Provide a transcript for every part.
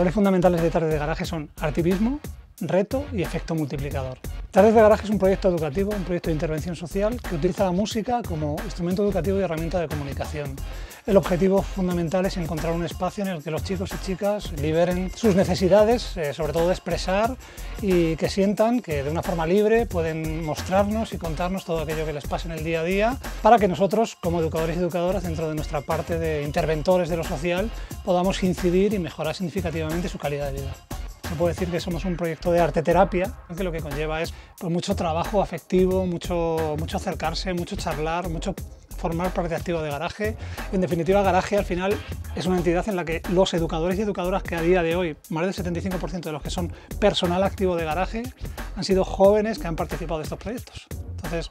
pilares fundamentales de Tardes de Garaje son activismo, reto y efecto multiplicador. Tardes de Garaje es un proyecto educativo, un proyecto de intervención social que utiliza la música como instrumento educativo y herramienta de comunicación. El objetivo fundamental es encontrar un espacio en el que los chicos y chicas liberen sus necesidades, eh, sobre todo de expresar y que sientan que de una forma libre pueden mostrarnos y contarnos todo aquello que les pasa en el día a día para que nosotros, como educadores y educadoras, dentro de nuestra parte de interventores de lo social, podamos incidir y mejorar significativamente su calidad de vida. Se puede decir que somos un proyecto de arte terapia, que lo que conlleva es pues, mucho trabajo afectivo, mucho, mucho acercarse, mucho charlar, mucho formar parte activo de Garaje. En definitiva, Garaje al final es una entidad en la que los educadores y educadoras que a día de hoy, más del 75% de los que son personal activo de Garaje, han sido jóvenes que han participado de estos proyectos. Entonces,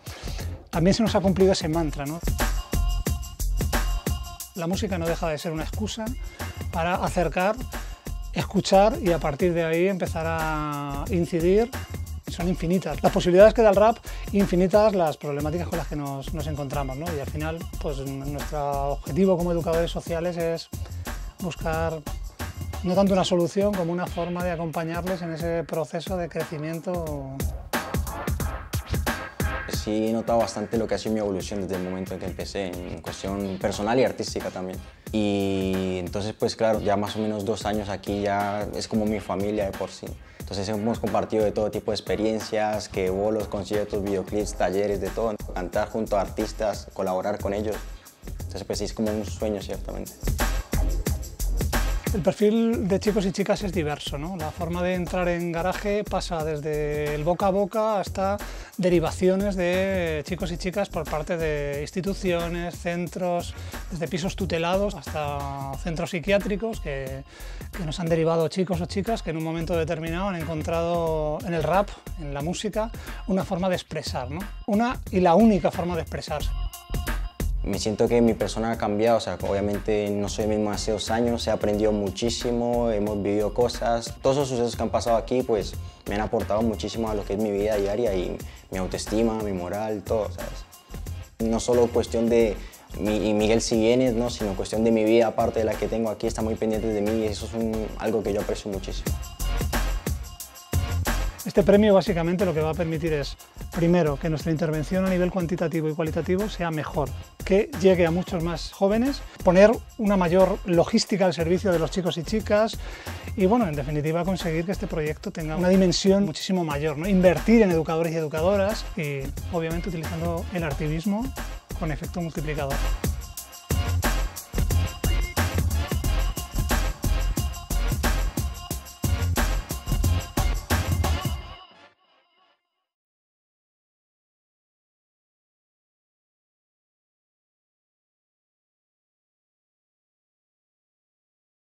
también se nos ha cumplido ese mantra. ¿no? La música no deja de ser una excusa para acercar escuchar y a partir de ahí empezar a incidir. Son infinitas las posibilidades que da el rap, infinitas las problemáticas con las que nos, nos encontramos. ¿no? Y al final, pues nuestro objetivo como educadores sociales es buscar no tanto una solución como una forma de acompañarles en ese proceso de crecimiento sí he notado bastante lo que ha sido mi evolución desde el momento en que empecé, en cuestión personal y artística también. Y entonces, pues claro, ya más o menos dos años aquí ya es como mi familia de por sí. Entonces hemos compartido de todo tipo de experiencias, que bolos, conciertos, videoclips, talleres, de todo. Cantar junto a artistas, colaborar con ellos. Entonces pues es como un sueño ciertamente. El perfil de chicos y chicas es diverso. ¿no? La forma de entrar en garaje pasa desde el boca a boca hasta derivaciones de chicos y chicas por parte de instituciones, centros, desde pisos tutelados hasta centros psiquiátricos que, nos han derivado chicos o chicas que en un momento determinado han encontrado en el rap, en la música, una forma de expresar. ¿no? Una y la única forma de expresarse. Me siento que mi persona ha cambiado, o sea, obviamente no soy el mismo hace dos años, he aprendido muchísimo, hemos vivido cosas. Todos los sucesos que han pasado aquí, pues me han aportado muchísimo a lo que es mi vida diaria y mi autoestima, mi moral, todo, ¿sabes? No solo cuestión de mi, Miguel si vienes, ¿no? sino cuestión de mi vida, aparte de la que tengo aquí, está muy pendiente de mí y eso es algo que yo aprecio muchísimo. Este premio básicamente lo que va a permitir es, primero, que nuestra intervención a nivel cuantitativo y cualitativo sea mejor, que llegue a muchos más jóvenes, poner una mayor logística al servicio de los chicos y chicas y, bueno, en definitiva, conseguir que este proyecto tenga una dimensión muchísimo mayor, ¿no? invertir en educadores y educadoras y, obviamente, utilizando el activismo con efecto multiplicador.